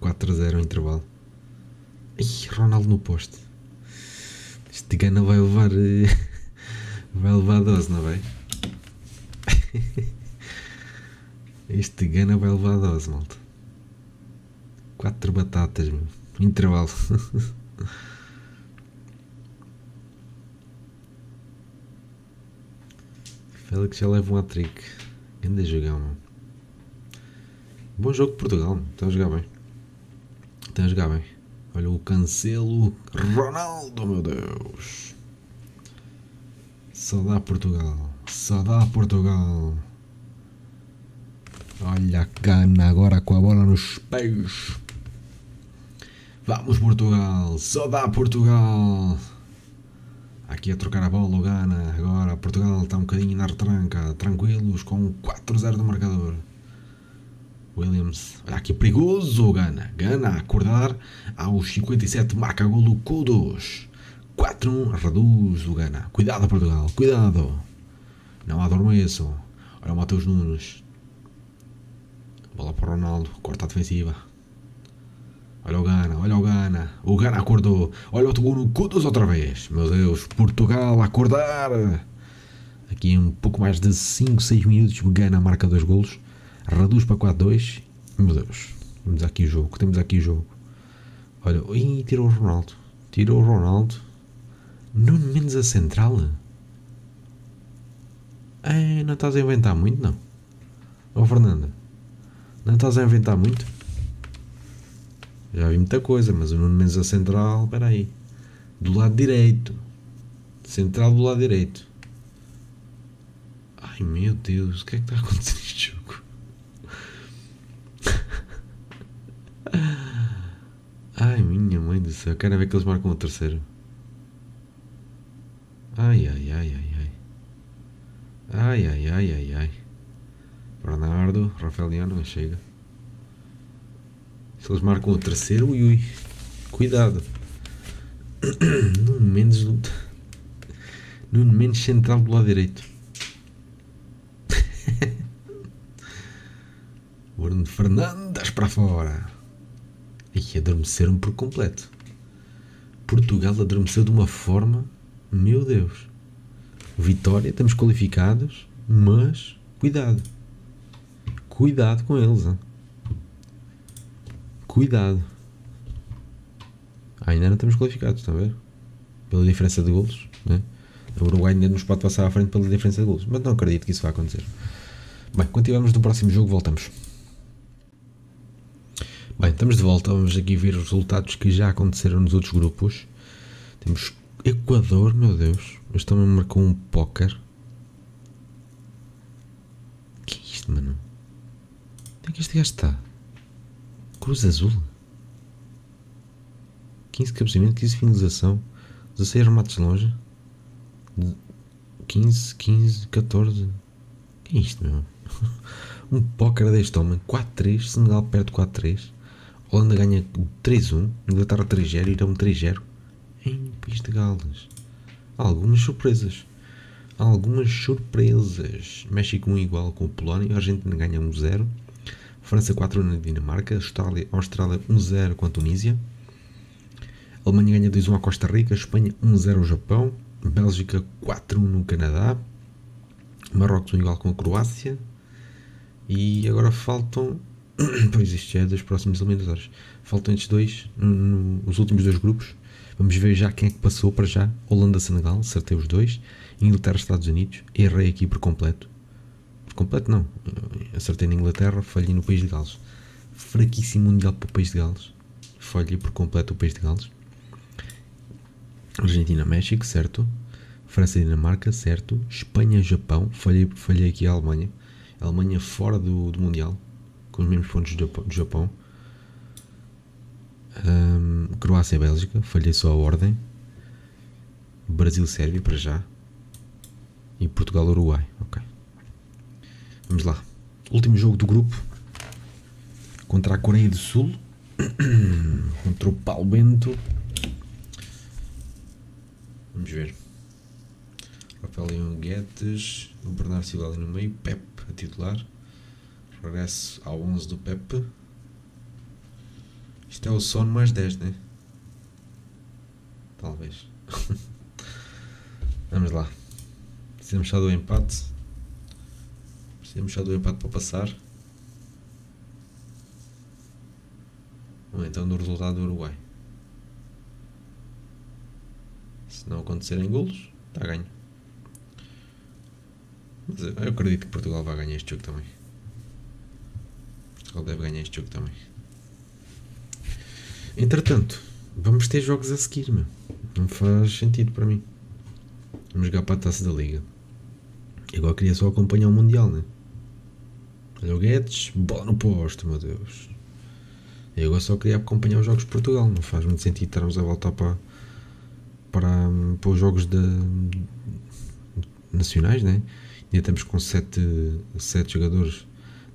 Speaker 1: 4 a 0 intervalo. Ih, Ronaldo no poste. Este gana vai levar. Vai levar a dose, não vai? Este Gana vai levar a dose, malta. Quatro batatas, meu. Intervalo. Félix já leva um hat-trick. Ainda jogar, mano. Bom jogo de Portugal, está a jogar bem. Está a jogar bem. Olha o cancelo. Ronaldo, meu Deus. Só dá Portugal. Só dá Portugal. Olha a cana agora com a bola nos pés. Vamos Portugal. Só dá Portugal. Aqui a trocar a bola o Gana. Agora Portugal está um bocadinho na retranca. Tranquilos com 4-0 do marcador. Williams. Olha aqui perigoso o Gana. Gana a acordar aos 57. Marca golo Kudos. 4-1. Reduz o Gana. Cuidado Portugal. Cuidado. Não adormeçam. Olha o Matheus Nunes. Bola para o Ronaldo. Corta a defensiva. Olha o Gana, olha o Gana. O Gana acordou. Olha o gol no outra vez. Meu Deus, Portugal a acordar. Aqui um pouco mais de 5, 6 minutos ganha a marca dos golos. Reduz para 4-2. Meu Deus. Temos aqui o jogo. Temos aqui o jogo. Olha, e tirou o Ronaldo. Tirou o Ronaldo. Nuno menos a central. É, não estás a inventar muito, não. Ô Fernanda, não estás a inventar muito? Já vi muita coisa, mas o Nuno menos a central, espera aí. Do lado direito. Central do lado direito. Ai meu Deus, o que é que está a acontecer neste jogo? Ai minha mãe do céu, quero ver que eles marcam o terceiro. Ai ai ai ai ai. Ai ai ai ai ai. Bernardo, Rafaeliano, chega. Se eles marcam o terceiro, ui ui. Cuidado. Nuno Mendes luta. Nuno Mendes central do lado direito. Bruno Fernandes para fora. E adormeceram por completo. Portugal adormeceu de uma forma. Meu Deus. Vitória, estamos qualificados, mas cuidado. Cuidado com eles. Hein? Cuidado. Ainda não estamos qualificados, estão a ver? Pela diferença de golos. Né? O Uruguai ainda nos pode passar à frente pela diferença de golos. Mas não acredito que isso vá acontecer. Bem, quando estivermos no próximo jogo, voltamos. Bem, estamos de volta. Vamos aqui ver os resultados que já aconteceram nos outros grupos. Temos Equador, meu Deus. Este também marcou um póquer. que é isto, mano? Onde é que este gajo está? Cruz Azul? 15 cabeceamento, 15 finalização, 16 remates longe, 15, 15, 14. que é isto, meu? um póquer deste homem, 4-3, Senegal perde 4-3, Holanda ganha 3-1, Inglaterra 3-0, Irão 3-0 em País de Gales. Algumas surpresas. Algumas surpresas. México 1 igual com a Polónia, a Argentina ganha 1-0, França 4 na Dinamarca, Austrália, Austrália 1-0 com a Tunísia, Alemanha ganha 2-1 à Costa Rica, Espanha 1-0 ao Japão, Bélgica 4-1 no Canadá, Marrocos 1 igual com a Croácia, e agora faltam. pois isto é dos próximos eliminatórios. Faltam estes dois, nos últimos dois grupos. Vamos ver já quem é que passou para já. Holanda-Senegal, acertei os dois. Inglaterra-Estados Unidos, errei aqui por completo. Completo não. Acertei na Inglaterra, falhei no País de Gales. Fraquíssimo mundial para o País de Gales. Falhei por completo o País de Gales. Argentina-México, certo. França-Dinamarca, certo. Espanha-Japão, falhei, falhei aqui a Alemanha. A Alemanha fora do, do Mundial, com os mesmos pontos do Japão. Um, Croácia Bélgica, falhei só a ordem. Brasil-Sérvia para já. E Portugal-Uruguai. Ok. Vamos lá. Último jogo do grupo. Contra a Coreia do Sul. contra o Paulo Bento. Vamos ver. Rafael Leão Guedes. O Bernardo Silva ali no meio. Pep a titular. Regresso ao 11 do Pep. Isto é o sono mais 10, né? Talvez. Vamos lá. Precisamos só do empate. Precisamos só do empate para passar. Ou então do resultado do Uruguai. Se não acontecerem golos, está ganho. Mas eu acredito que Portugal vai ganhar este jogo também. Portugal deve ganhar este jogo também. Entretanto, vamos ter jogos a seguir, meu. Não faz sentido para mim. Vamos jogar para a taça da liga. E agora queria só acompanhar o Mundial, né? Olha o Guedes, bola no posto, meu Deus. E agora só queria acompanhar os jogos de Portugal. Não faz muito sentido estarmos a voltar para, para, para os jogos de, nacionais, né? Ainda estamos com sete, sete jogadores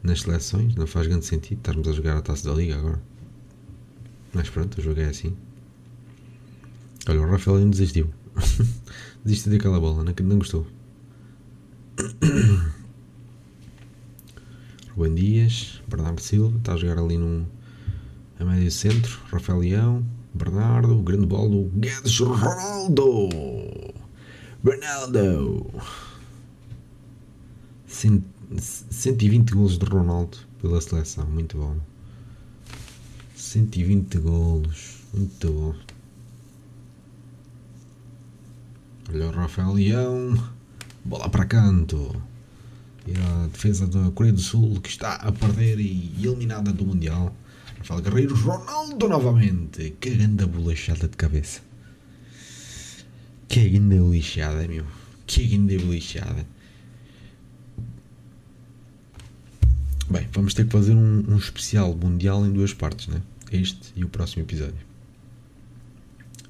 Speaker 1: nas seleções. Não faz grande sentido estarmos a jogar a taça da liga agora. Mas pronto, o jogo é assim. Olha, o Rafael ainda desistiu. Desistiu daquela bola, não, não gostou. Ruben Dias, Bernardo Silva, está a jogar ali num a médio centro. Rafael Leão, Bernardo, grande bola do Guedes Ronaldo. Ronaldo. 120 golos de Ronaldo pela seleção, muito bom. 120 golos, muito bom. Olha o Rafael Leão, bola para canto. Defesa da Coreia do Sul que está a perder e eliminada do Mundial. Rafael Guerreiro, Ronaldo novamente. Que grande bolachada de cabeça. Que grande bolachada, meu. Que grande bolachada. Bem, vamos ter que fazer um, um especial mundial em duas partes, né? Este e o próximo episódio.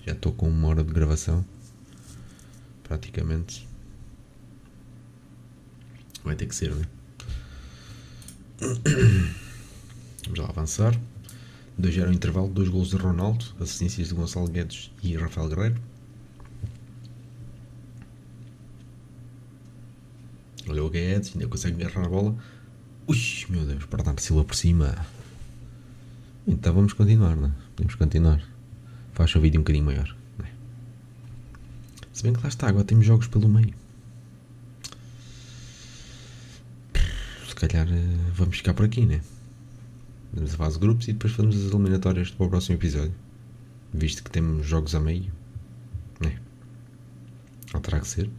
Speaker 1: Já estou com uma hora de gravação. Praticamente. Vai ter que ser, né? Vamos lá avançar. 2 0 intervalo, 2 gols de Ronaldo, assistências de Gonçalo Guedes e Rafael Guerreiro. Olha o Guedes, ainda consegue agarrar a bola. Ui, meu Deus, dar Silva por cima. Então vamos continuar, não é? Podemos continuar. Faz o vídeo um bocadinho maior. É? Se bem que lá está, agora temos jogos pelo meio. Se calhar eh, vamos ficar por aqui, né? Vamos a fase grupos e depois fazemos as eliminatórias para o próximo episódio. Visto que temos jogos a meio. Né? Ou terá que ser.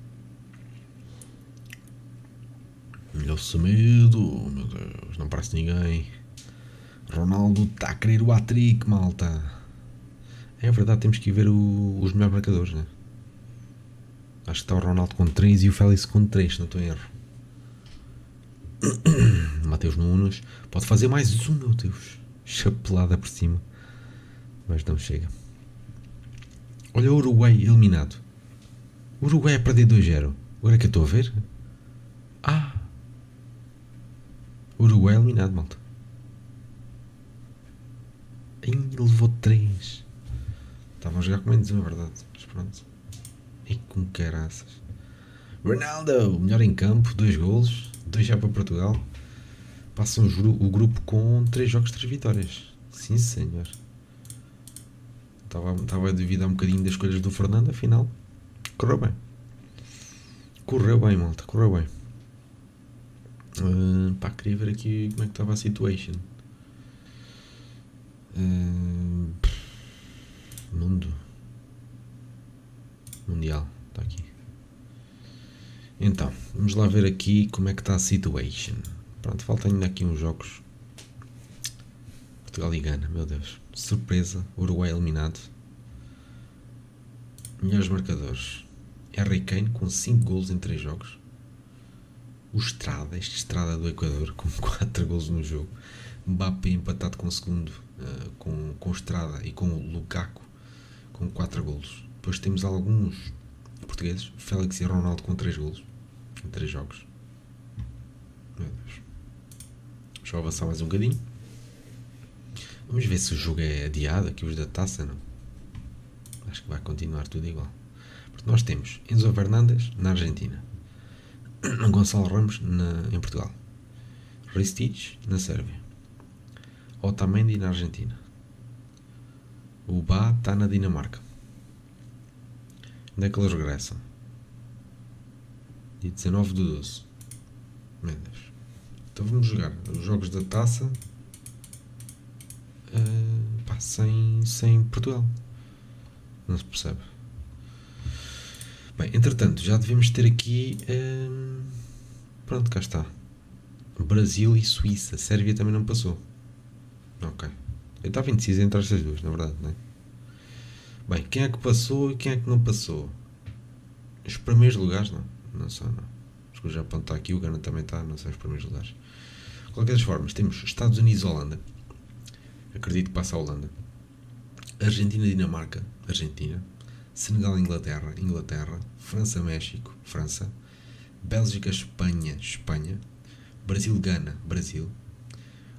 Speaker 1: Olha o Semedo, meu Deus, não parece ninguém. Ronaldo está a querer o hat-trick, malta. É verdade, temos que ver o, os melhores marcadores, né? Acho que está o Ronaldo com 3 e o Félix com 3, se não estou em erro. Mateus Nunes pode fazer mais um, meu Deus. Chapelada por cima. Mas não chega. Olha o Uruguai eliminado. O Uruguai a perder 2-0. Agora é que eu estou a ver. Ah! Uruguai eliminado, malta. Ainda levou 3. Estavam a jogar com menos, é verdade. Mas pronto. E com caraças. Ronaldo, melhor em campo, 2 golos. 2 já para Portugal. Passam o grupo com 3 jogos, 3 vitórias. Sim, senhor. Estava, estava a duvidar um bocadinho das escolhas do Fernando, afinal. Correu bem. Correu bem, malta, correu bem. Uh, pá, queria ver aqui como é que estava a situation. Uh, mundo. Mundial. Está aqui. Então, vamos lá ver aqui como é que está a situation. Pronto, faltam ainda aqui uns jogos. Portugal e Gana, meu Deus. Surpresa, Uruguai eliminado. Melhores marcadores. Harry Kane com 5 gols em 3 jogos. O Estrada, este Estrada do Equador, com 4 gols no jogo. Mbappé empatado com o segundo, uh, com, com o Estrada e com o Lukaku, com 4 gols. Depois temos alguns portugueses, Félix e Ronaldo com 3 gols em 3 jogos. Meu Deus. Deixa eu avançar mais um bocadinho. Vamos ver se o jogo é adiado, aqui os da taça, não? Acho que vai continuar tudo igual. Porque nós temos Enzo Fernandes na Argentina, Gonçalo Ramos na, em Portugal, Ristich na Sérvia, Otamendi na Argentina, o está na Dinamarca. Onde é que eles regressam? Dia 19 de 12. Meu Deus. Então vamos jogar os jogos da taça uh, pá, sem, sem Portugal. Não se percebe. Bem, entretanto, já devemos ter aqui. Uh, pronto, cá está. Brasil e Suíça. Sérvia também não passou. Ok. Eu estava indeciso entre estas duas, na verdade, não é? Bem, quem é que passou e quem é que não passou? Os primeiros lugares, não? Não sei, não. Acho que o Japão está aqui, o Ghana também está, não sei os primeiros lugares. De qualquer das formas, temos Estados Unidos e Holanda. Acredito que passa a Holanda. Argentina e Dinamarca. Argentina. Senegal e Inglaterra. Inglaterra. França, México. França. Bélgica, Espanha. Espanha. Brasil, Gana. Brasil.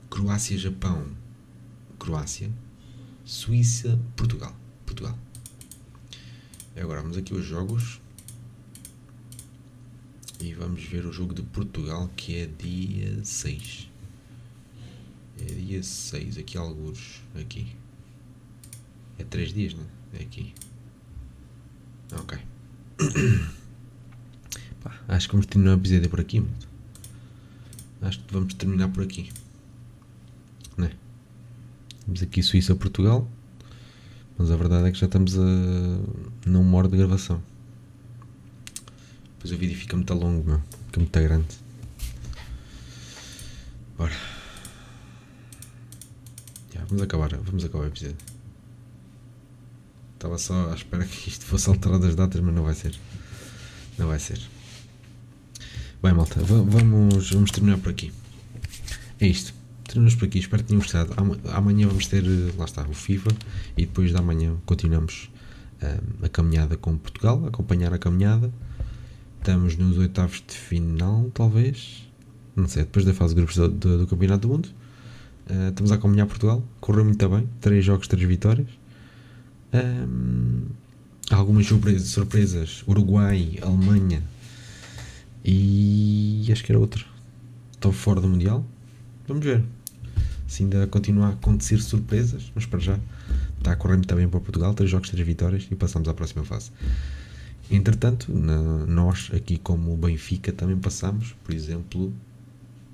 Speaker 1: Croácia, Japão. Croácia. Suíça, Portugal. Portugal. E agora vamos aqui os jogos. E vamos ver o jogo de Portugal que é dia 6. É dia 6, aqui alguns. Aqui. É 3 dias, né? É aqui. Ok. Pá, acho que vamos terminar o episódio por aqui, acho que vamos terminar por aqui. Né? Temos aqui Suíça-Portugal. Mas a verdade é que já estamos a. Não hora de gravação. Depois o vídeo fica muito longo, meu. Fica muito grande. Bora. Vamos acabar. Vamos acabar o episódio. Estava só à espera que isto fosse alterado as datas, mas não vai ser. Não vai ser. Bem, malta, vamos, vamos terminar por aqui. É isto. Terminamos por aqui. Espero que tenham gostado. Amanhã vamos ter, lá está, o FIFA. E depois da manhã continuamos um, a caminhada com Portugal. Acompanhar a caminhada. Estamos nos oitavos de final, talvez. Não sei, depois da fase de grupos do, do, do Campeonato do Mundo. Uh, estamos a acompanhar Portugal. Correu muito bem. Três jogos, três vitórias. Um, algumas surpresas, surpresas. Uruguai, Alemanha. E acho que era outro. Estão fora do Mundial. Vamos ver. Se ainda continua a acontecer surpresas, mas para já está a correr muito bem para Portugal. Três jogos, três vitórias e passamos à próxima fase. Entretanto, nós aqui como Benfica também passamos, por exemplo,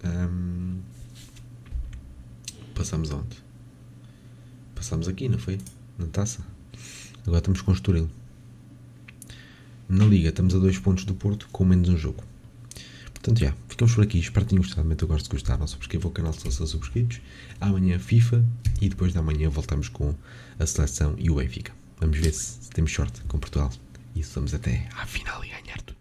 Speaker 1: um, passamos onde? Passamos aqui, não foi? Na taça. Agora estamos com o Estoril. Na Liga estamos a dois pontos do Porto com menos um jogo. Portanto, já, ficamos por aqui. Espero que tenham gostado. Muito gosto de gostar. Não subscrevam o canal se não são subscritos. Amanhã FIFA e depois da manhã voltamos com a seleção e o Benfica. Vamos ver se temos sorte com Portugal e somos até à final e ganhar tudo.